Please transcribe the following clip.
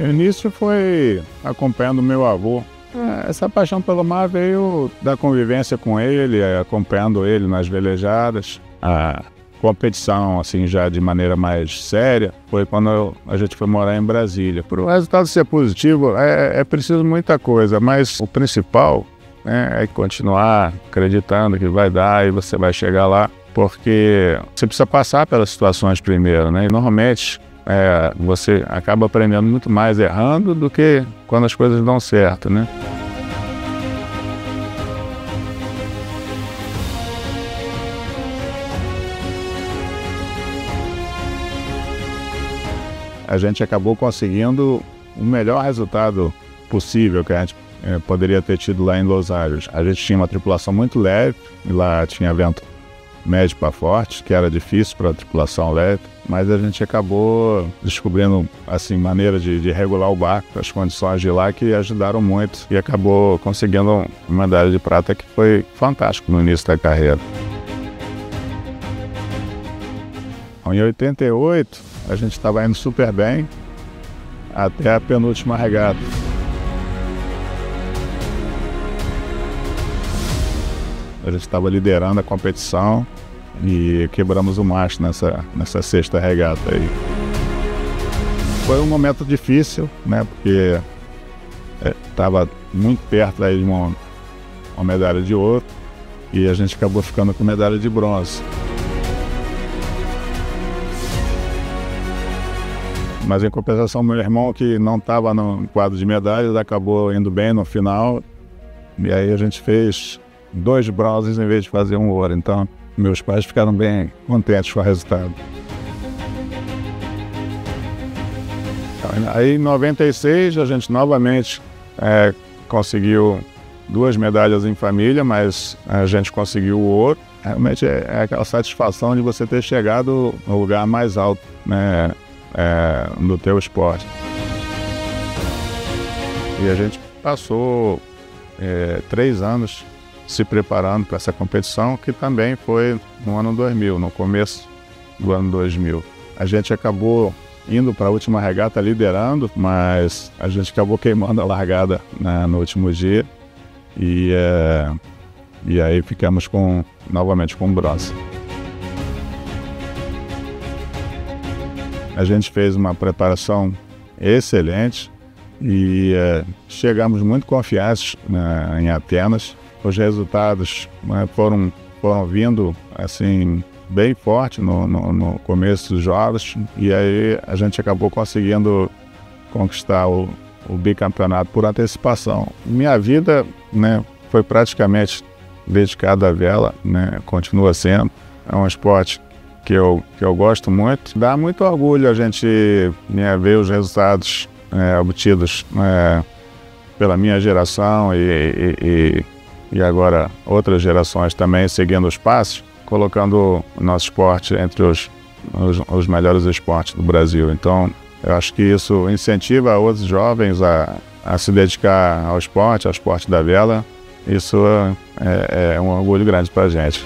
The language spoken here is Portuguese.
O início foi acompanhando meu avô. É, essa paixão pelo mar veio da convivência com ele, é, acompanhando ele nas velejadas. A competição, assim, já de maneira mais séria, foi quando a gente foi morar em Brasília. Para o resultado ser positivo, é, é preciso muita coisa, mas o principal né, é continuar acreditando que vai dar e você vai chegar lá, porque você precisa passar pelas situações primeiro, né? E normalmente é, você acaba aprendendo muito mais errando do que quando as coisas dão certo, né? a gente acabou conseguindo o melhor resultado possível que a gente é, poderia ter tido lá em Los Angeles. A gente tinha uma tripulação muito leve, e lá tinha vento médio para forte, que era difícil para a tripulação leve, mas a gente acabou descobrindo assim maneira de, de, regular o barco, as condições de lá que ajudaram muito e acabou conseguindo uma medalha de prata que foi fantástico no início da carreira. Em 88, a gente estava indo super bem até a penúltima regata. A gente estava liderando a competição e quebramos o macho nessa, nessa sexta regata aí. Foi um momento difícil, né? Porque estava é, muito perto aí de uma, uma medalha de ouro e a gente acabou ficando com medalha de bronze. Mas em compensação, meu irmão, que não estava no quadro de medalhas, acabou indo bem no final. E aí a gente fez dois bronzes em vez de fazer um ouro. Então, meus pais ficaram bem contentes com o resultado. Aí em 96 a gente novamente é, conseguiu duas medalhas em família, mas a gente conseguiu o ouro. Realmente é, é aquela satisfação de você ter chegado no lugar mais alto, né? é, no teu esporte. E a gente passou é, três anos se preparando para essa competição, que também foi no ano 2000, no começo do ano 2000. A gente acabou indo para a última regata liderando, mas a gente acabou queimando a largada né, no último dia e, é, e aí ficamos com novamente com bronze. A gente fez uma preparação excelente e é, chegamos muito confiantes né, em Atenas. Os resultados né, foram, foram vindo assim bem forte no, no, no, começo dos jogos e aí a gente acabou conseguindo conquistar o, o bicampeonato por antecipação. Minha vida né, foi praticamente dedicada à vela, né, continua sendo. É um esporte que eu, que eu gosto muito. Dá muito orgulho a gente né, ver os resultados é, obtidos é, pela minha geração e, e, e, e, agora outras gerações também seguindo os passos, colocando o nosso esporte entre os, os, os melhores esportes do Brasil. Então, eu acho que isso incentiva outros jovens a, a se dedicar ao esporte, ao esporte da vela. Isso é, é um orgulho grande para a gente.